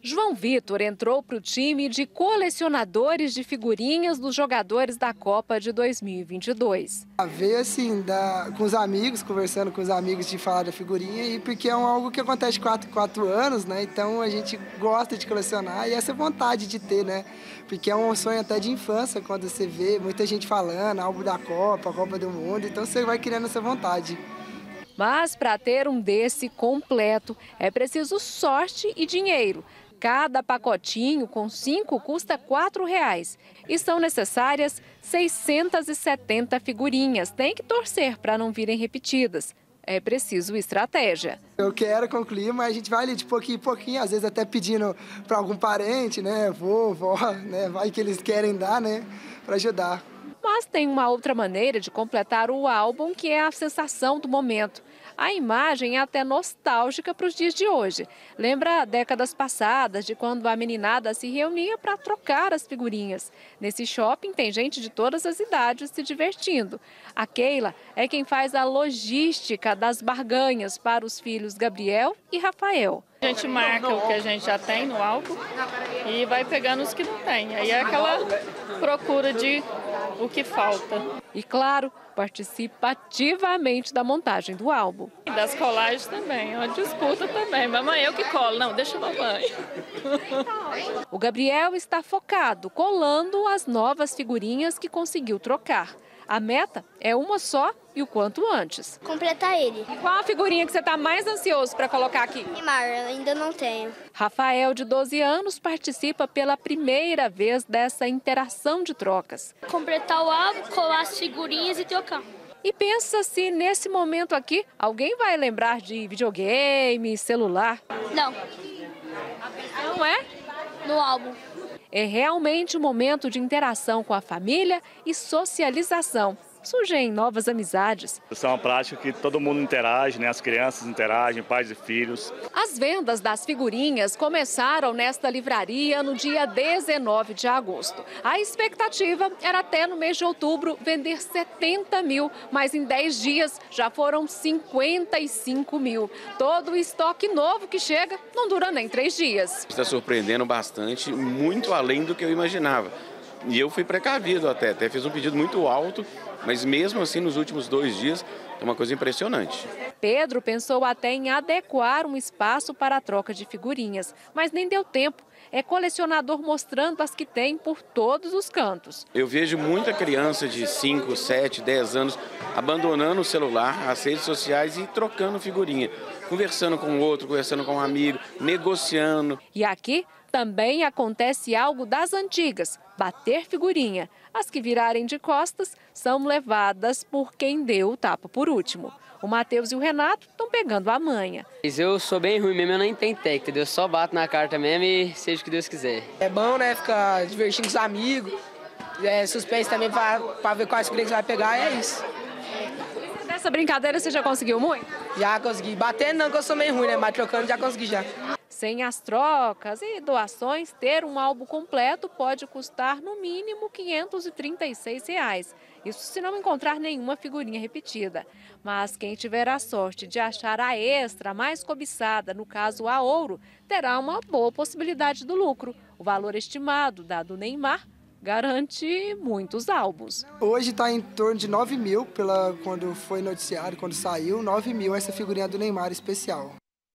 João Vitor entrou para o time de colecionadores de figurinhas dos jogadores da Copa de 2022. Veio assim, da, com os amigos, conversando com os amigos de falar da figurinha, e porque é um, algo que acontece quatro, quatro anos, né? Então a gente gosta de colecionar e essa vontade de ter, né? Porque é um sonho até de infância, quando você vê muita gente falando, álbum da Copa, Copa do Mundo, então você vai criando essa vontade. Mas para ter um desse completo, é preciso sorte e dinheiro. Cada pacotinho com cinco custa R$ 4,00 e são necessárias 670 figurinhas. Tem que torcer para não virem repetidas. É preciso estratégia. Eu quero concluir, mas a gente vai ali de pouquinho em pouquinho, às vezes até pedindo para algum parente, né, vô, vó, né, vai que eles querem dar, né, para ajudar. Mas tem uma outra maneira de completar o álbum que é a sensação do momento. A imagem é até nostálgica para os dias de hoje. Lembra décadas passadas, de quando a meninada se reunia para trocar as figurinhas. Nesse shopping tem gente de todas as idades se divertindo. A Keila é quem faz a logística das barganhas para os filhos Gabriel e Rafael. A gente marca o que a gente já tem no álbum e vai pegando os que não tem. Aí é aquela procura de o que falta. E claro, participa ativamente da montagem do álbum. E das colagens também, uma disputa também. Mamãe, eu que colo. Não, deixa a mamãe. O Gabriel está focado, colando as novas figurinhas que conseguiu trocar. A meta é uma só e o quanto antes. Completar ele. E qual a figurinha que você está mais ansioso para colocar aqui? Neymar, ainda não tenho. Rafael, de 12 anos, participa pela primeira vez dessa interação de trocas. Completar o álbum, colar as figurinhas e trocar. E pensa se nesse momento aqui alguém vai lembrar de videogame, celular. Não. Não é? No álbum. É realmente um momento de interação com a família e socialização surgem novas amizades. Isso é uma prática que todo mundo interage, né? as crianças interagem, pais e filhos. As vendas das figurinhas começaram nesta livraria no dia 19 de agosto. A expectativa era até no mês de outubro vender 70 mil, mas em 10 dias já foram 55 mil. Todo o estoque novo que chega não dura nem três dias. Está surpreendendo bastante, muito além do que eu imaginava. E eu fui precavido até, até fiz um pedido muito alto, mas mesmo assim nos últimos dois dias é uma coisa impressionante. Pedro pensou até em adequar um espaço para a troca de figurinhas, mas nem deu tempo. É colecionador mostrando as que tem por todos os cantos. Eu vejo muita criança de 5, 7, 10 anos abandonando o celular, as redes sociais e trocando figurinha, conversando com o outro, conversando com um amigo, negociando. E aqui também acontece algo das antigas, bater figurinha. As que virarem de costas são levadas por quem deu o tapa por último. O Matheus e o Renato estão pegando a manha. Eu sou bem ruim mesmo, eu nem tenho técnica, eu só bato na carta mesmo e seja o que Deus quiser. É bom, né, ficar divertindo com os amigos, é, suspense também para ver quais figurinhas vai pegar, é isso. Nessa brincadeira você já conseguiu muito? Já consegui. Batendo não, que eu sou meio ruim, né, mas trocando já consegui já. Sem as trocas e doações, ter um álbum completo pode custar no mínimo 536 reais. Isso se não encontrar nenhuma figurinha repetida. Mas quem tiver a sorte de achar a extra mais cobiçada, no caso a ouro, terá uma boa possibilidade do lucro. O valor estimado da do Neymar garante muitos álbuns. Hoje está em torno de 9 mil, pela, quando foi noticiado, quando saiu, 9 mil essa figurinha do Neymar especial.